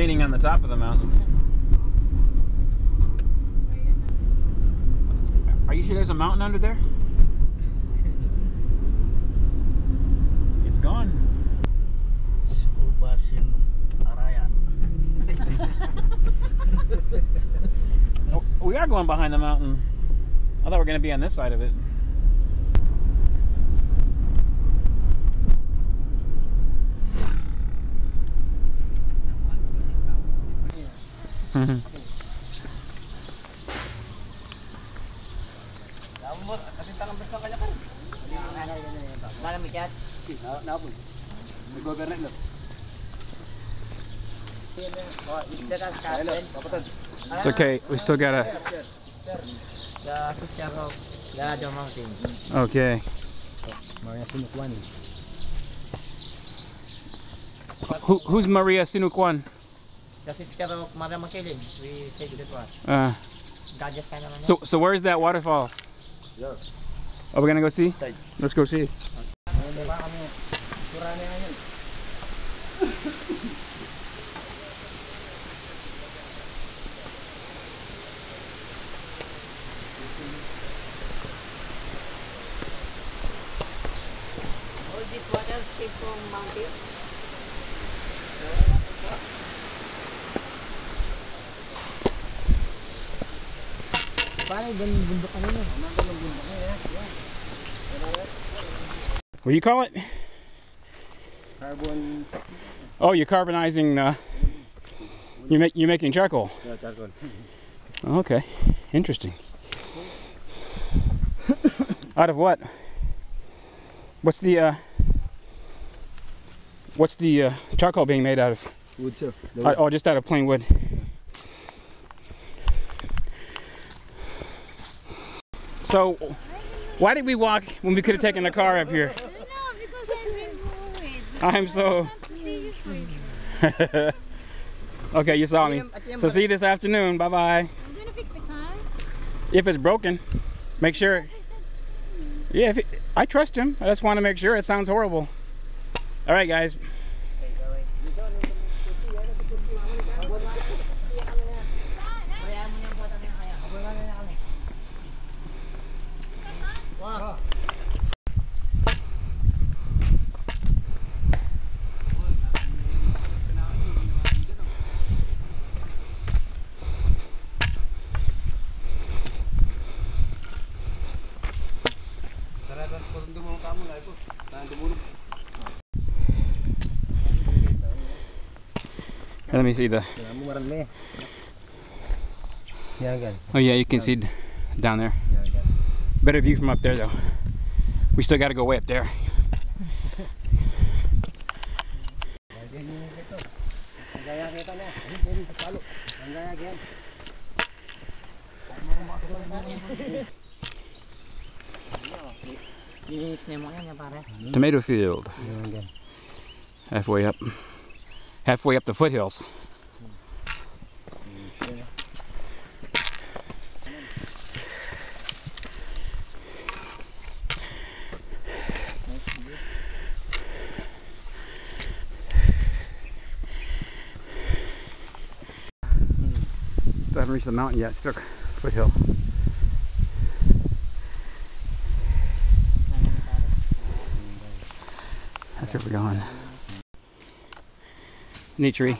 raining on the top of the mountain. Are you sure there's a mountain under there? It's gone. Sulbasin Araya. Oh, we are going behind the mountain. I thought we were going to be on this side of it. It's okay. We still got to. Sa Kusyago, Gado Mountain. Okay. Who, who's Maria Sinukuan? Kasi siguro mara makiling. We say that one. Uh, Gadget ka naman. so, so where's that waterfall? Yeah. Are we going to go see? Side. Let's go see. Di ba kami? Kurang na yan. All these waters came from mountain. Paano yung bundok kanina? What do you call it? Carbon Oh, you're carbonizing. Uh, you make you're making charcoal. Yeah, charcoal. Okay, interesting. out of what? What's the uh, what's the uh, charcoal being made out of? Wood sir. Uh, oh, just out of plain wood. So, why did we walk when we could have taken a car up here? No, because I've been worried. I'm so Not to see you freezing. okay. You saw me. So see you this afternoon. Bye bye. I'm gonna fix the car. If it's broken, make sure. Yeah, if it, I trust him. I just want to make sure. It sounds horrible. All right, guys. Let me see the. Kamu marami. Yan gan. Oh yeah, you can see down there. Better view from up there though. We still got to go way up there. Ang gaya kita na. Hindi sa palo. Ang gaya gan. Inis mo yan pare. Tomato field, halfway up. Halfway up the foothills. Still haven't reached the mountain yet. Still foothill. That's where we're going. Neat tree.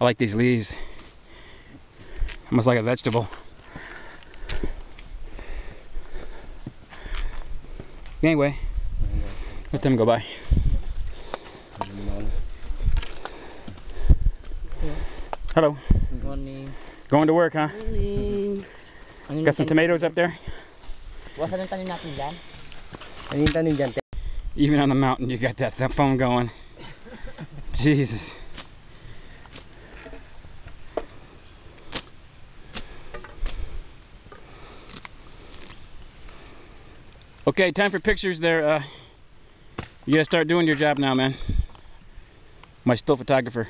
I like these leaves. Almost like a vegetable. Anyway, let them go by. Hello. Morning. Going to work, huh? Morning. Got some tomatoes up there? Even on the mountain, you got that, phone going. Jesus. Okay, time for pictures there. Uh, you gotta start doing your job now, man. My still photographer.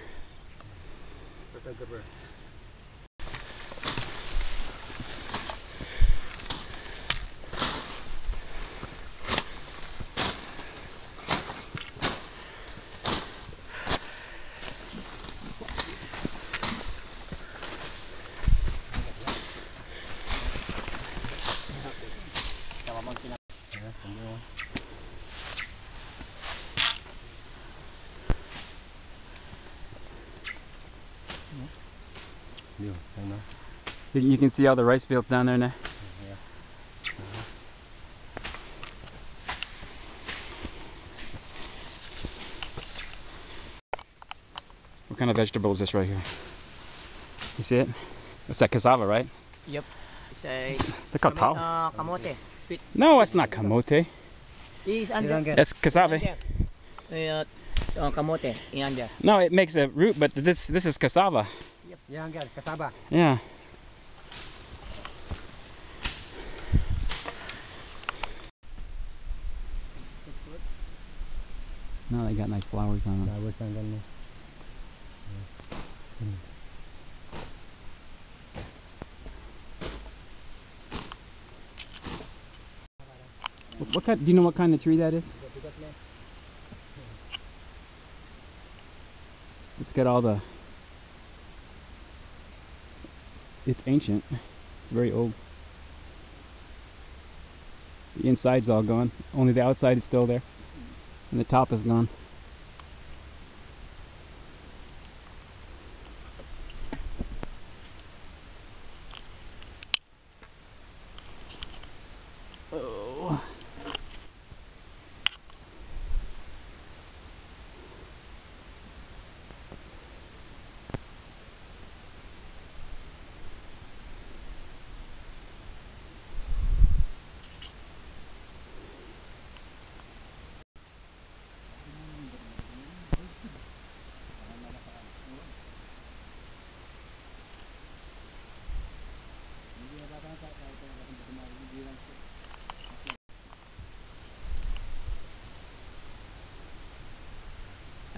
Yun, ano? You, you can see all the rice fields down there now. What kind of vegetable is this right here? You see it? It's that cassava, right? Yep. Say, They're called tau. uh, kamote. No, it's not kamote. It's under. That's cassava. under. Uh, kamote. No, it makes a root, but this this is cassava. Yan ang get. Kasaba. Yeah. No, they got nice flowers on them. Tapos ang ganun. What, what kind? Do you know what kind of tree that is? It's got all the. It's ancient. It's very old. The inside's all gone. Only the outside is still there, and the top is gone.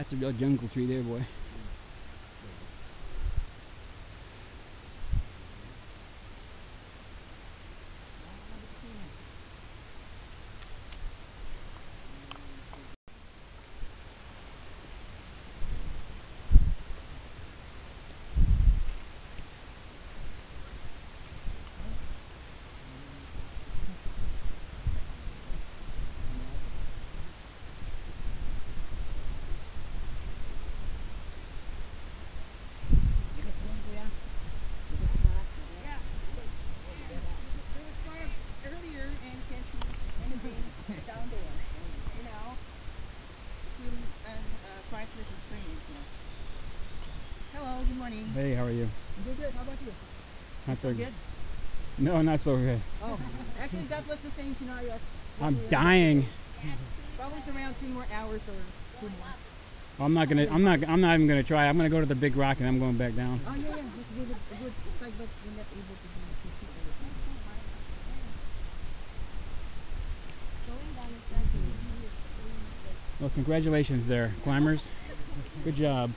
That's a real jungle tree there, boy. earlier and can see anything down there, you know. Really uh, uh, priceless experience. Yeah. Hello, good morning. Hey, how are you? Good, good. How about you? Not so Good. No, not so good. Oh, actually, that was the same scenario. I'm dying. Probably around two more hours or two more. I'm not gonna. I'm not. I'm not even gonna try. I'm gonna go to the big rock and I'm going back down. Oh yeah, yeah. Let's give it a good but we're not able to, do. Well, congratulations there, climbers. Good job.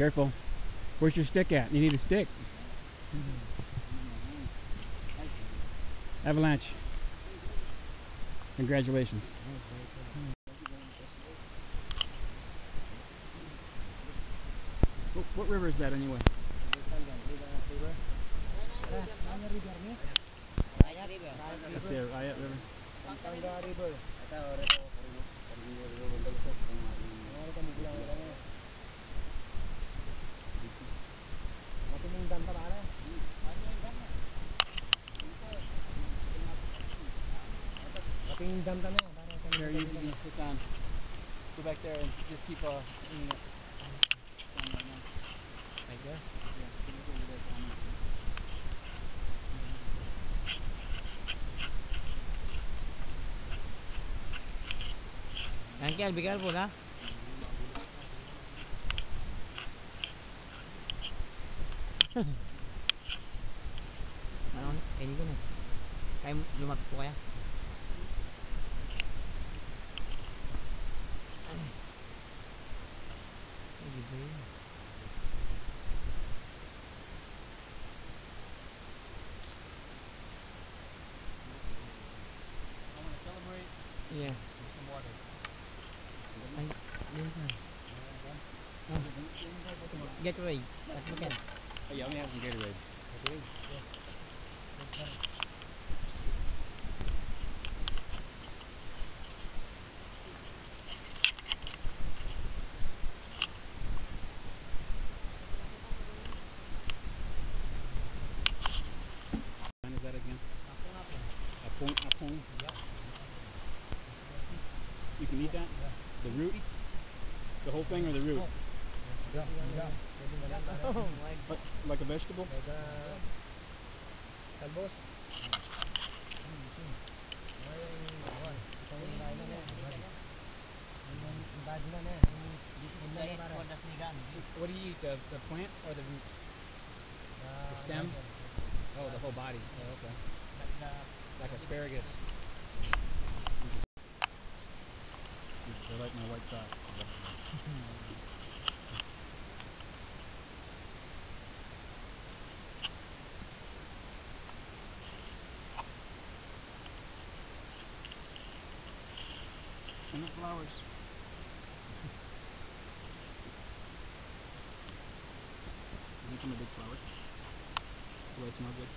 Careful. Where's your stick at? You need a stick. Avalanche. Congratulations. What, river is that anyway? That's the River. Dam na. Para sa There, you, you, it's on. Go back there and just keep uh, aiming it. Right there? Yeah, keep it over there, Tommy. Uncle, be careful, ha? Ano, kainin ko na. Kaya lumapit po kaya. Yeah. Get ready. fucking Gatorade. It is, that again? Apon, apon. You can eat that? The root? The whole thing or the root? Yeah, yeah. Pwede mo lang para. My god. Like, like a vegetable? Mega talbos. Ngayon, awan. Ito yung lain na yan. Yung yung body na na. Yung This is yung the lain it para. for the sinigang. What do you eat? The, the plant or the root? Ah, stem? Oh, the whole body. Oh, okay. Like the Like asparagus. I like my white socks. And the flowers. Each one a big flower? Do they smell good?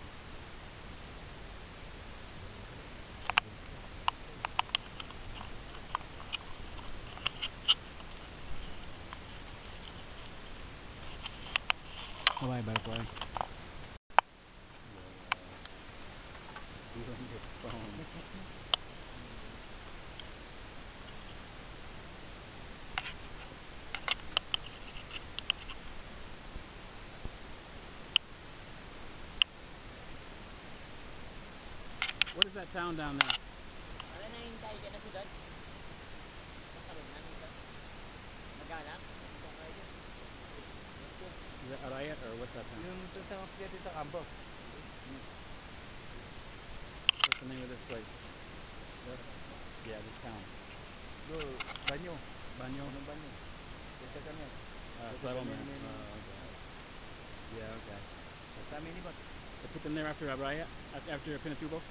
Bye bye, butterfly. What is that town down there? Ano na yung tayo na sudad? Nakaroon na nito. Naghanap? Kung kayo dyan. Is that Arayat or what's that town? Yung dun sa mga dito sa. What's the name of this place? Yeah, this town. Banyo. Banyo? Anong banyo? Uh, a settlement. Oh, okay. Yeah, okay. Sa amin ba? They put them there after Arayat? Af- After Pinatubo?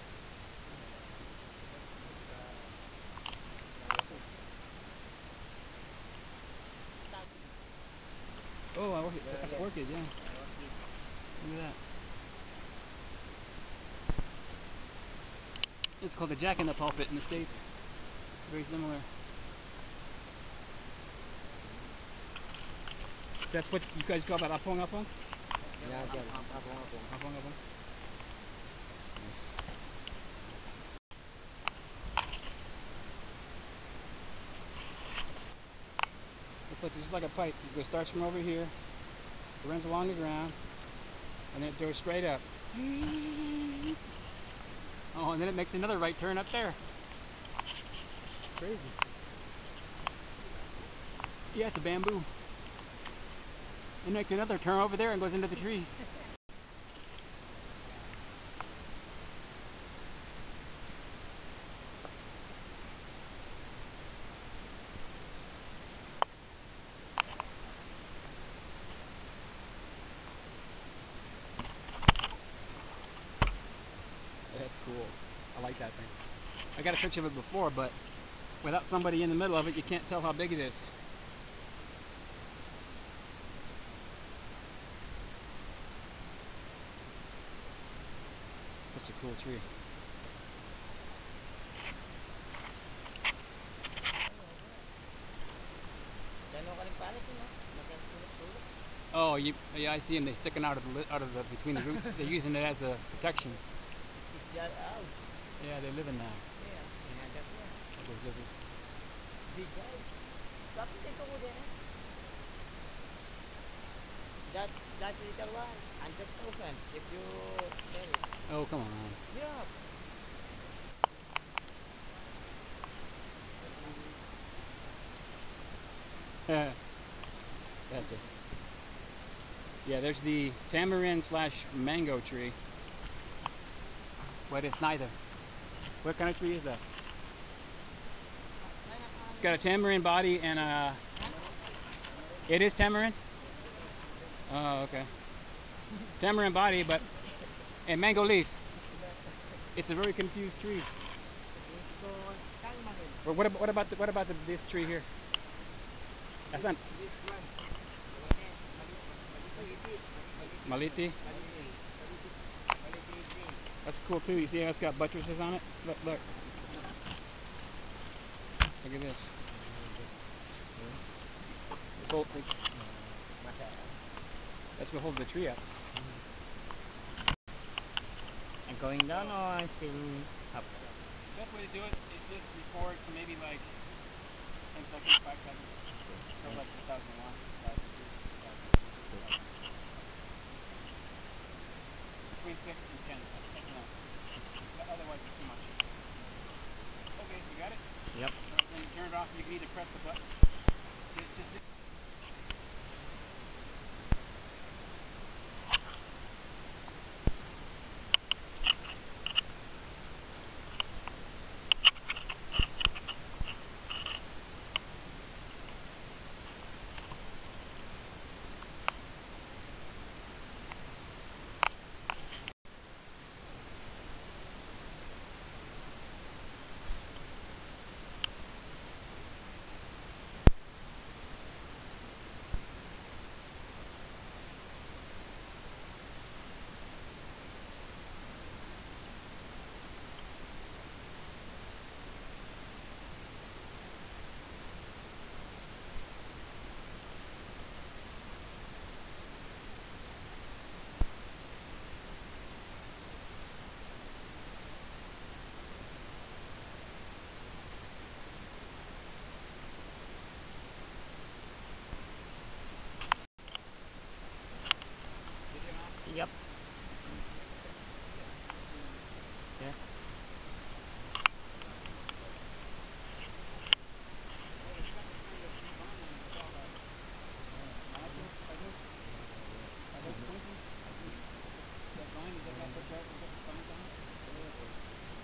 Oh, I. That's orchid, yeah. Look at that. It's called the Jack in the Pulpit in the States. Very similar. That's what you guys call about apong apong? Ako, ako. Apong apong? Nice. It's like, just like a pipe. It starts from over here, it runs along the ground, and then it goes straight up. Oh, and then it makes another right turn up there. Crazy. Yeah, it's a bamboo. It makes another turn over there and goes into the trees. I got a picture of it before, but without somebody in the middle of it, you can't tell how big it is. Such a cool tree. Gano'n ka rin palit yun, no? Nakasulok-sulok. Oh, you, yeah, I see them. They're sticking out of the out of the between the roots. They're using it as a protection. Is their house. Yeah, they're living now. Yeah, hinagat niya. Those lizards. Big guys. Dapat dito ko din eh. That, that little one, 100,000 if you sell it. Oh, come on. Yeah. That's it. Yeah, there's the tamarind slash mango tree. But it's neither. What kind of tree is that? Got a tamarind body and a. It is tamarind? Oh, okay. Tamarind body, but. And mango leaf. It's a very confused tree. But what about, what about, the, what about the, this tree here? That's not. Maliti. That's cool too. You see how it's got buttresses on it? Look, look. Look at this. Hold- uh, That's what holds the tree up. And going down or still up? Best way to do it is just record for maybe like 10 seconds, 5 seconds. So like 2001, 2002, 2003, Between 6 and 10, that's, that's enough. Otherwise it's too much. Okay, you got it? Yep. Alright, then turn it off. You can either press the button.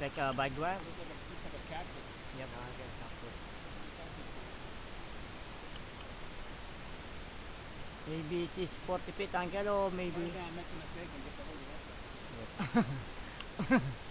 like a bag do I? Like a piece of a cactus. Yep. No, I get a cactus. Maybe it's his 40 feet angle maybe... Or maybe I'm making a mistake and get the whole rest of it.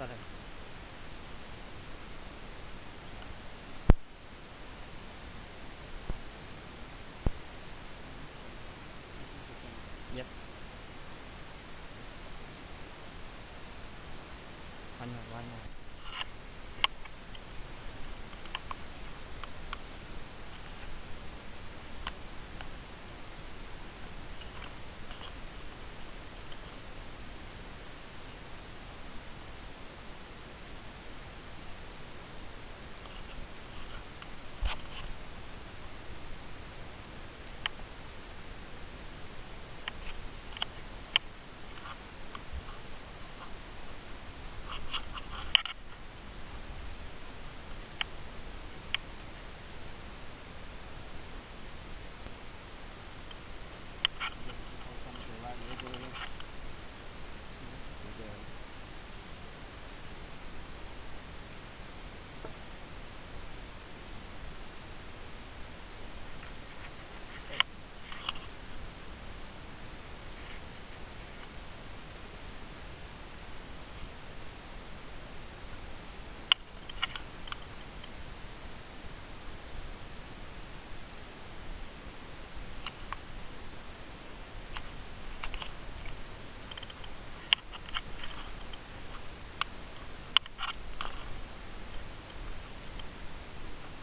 Maybe Sorry. Yep.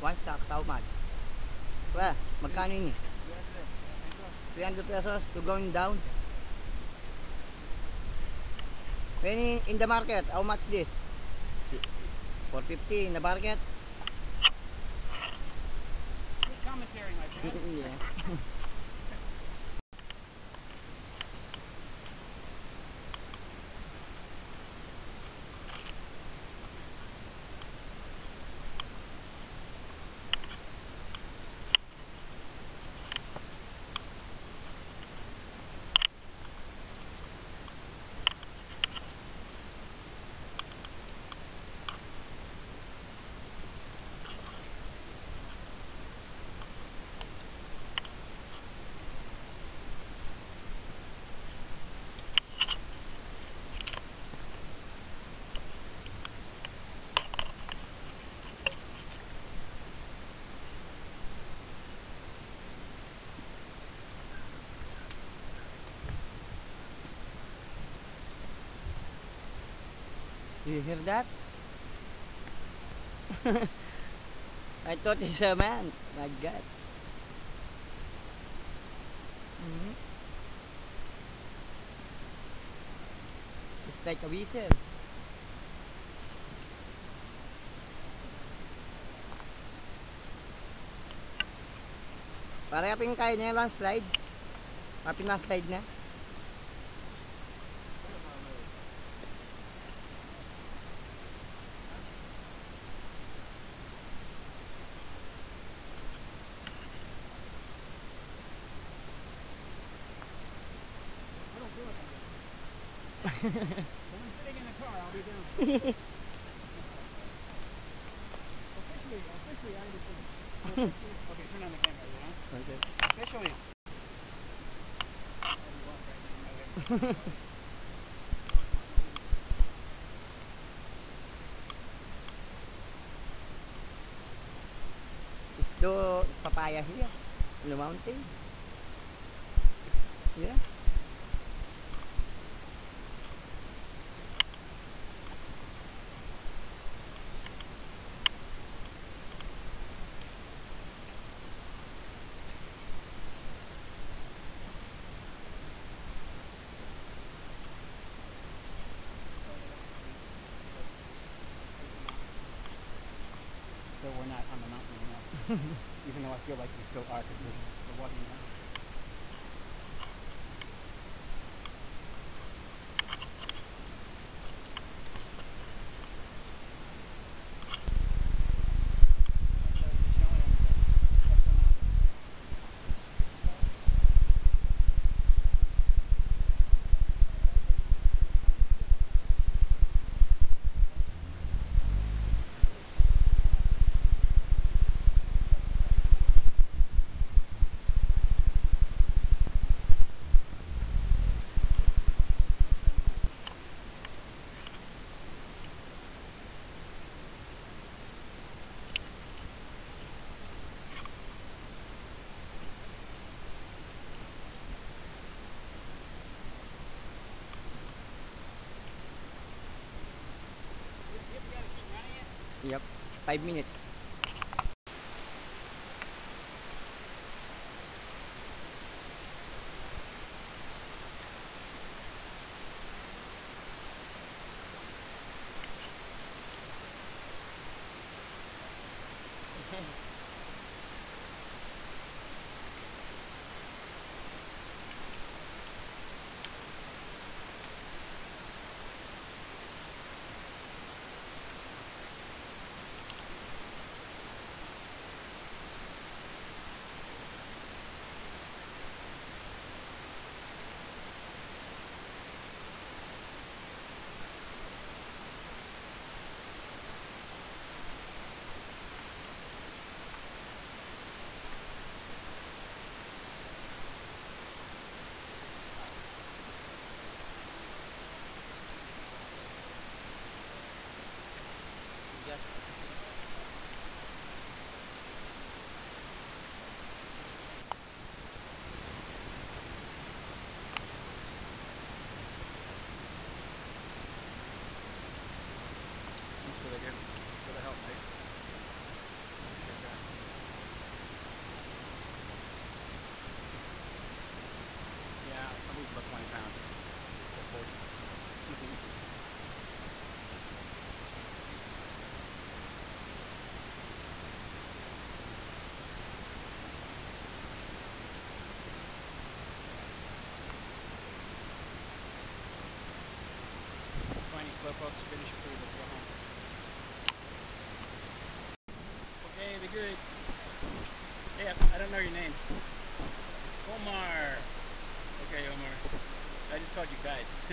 One sack, how much? Well, magkano ini? 300 pesos to going down. When in, in the market, how much this? 450 in the market? Do you hear that? I thought it's a man. My God. Mhm. It's like a whistle. Pare aping kaya niya lang slide. Apin na When I'm sitting in the car, I'll be down. officially, officially, I understand. Okay, turn on the camera, you know? Okay. Officially. The papaya here in the mountain? Yeah. So we're not on the mountain anymore. Even though I feel like we still are Yep. Five minutes.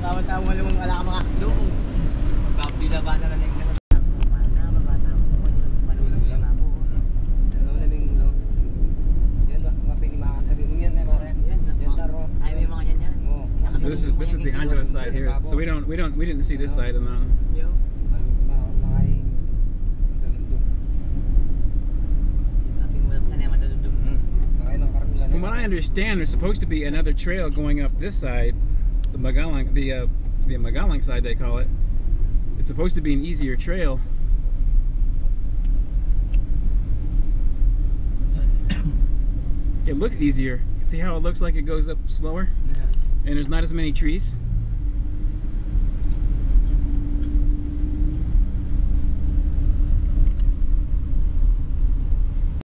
Bawat tao mo lumang ka mga na ba na lang yung nasa So this is this is the Angela side here. So we don't we don't we didn't see this side of the mountain. From what I understand, there's supposed to be another trail going up this side, the Magalang, the uh, the Magalang side they call it. It's supposed to be an easier trail. It looks easier. See how it looks like it goes up slower, Yeah. and there's not as many trees.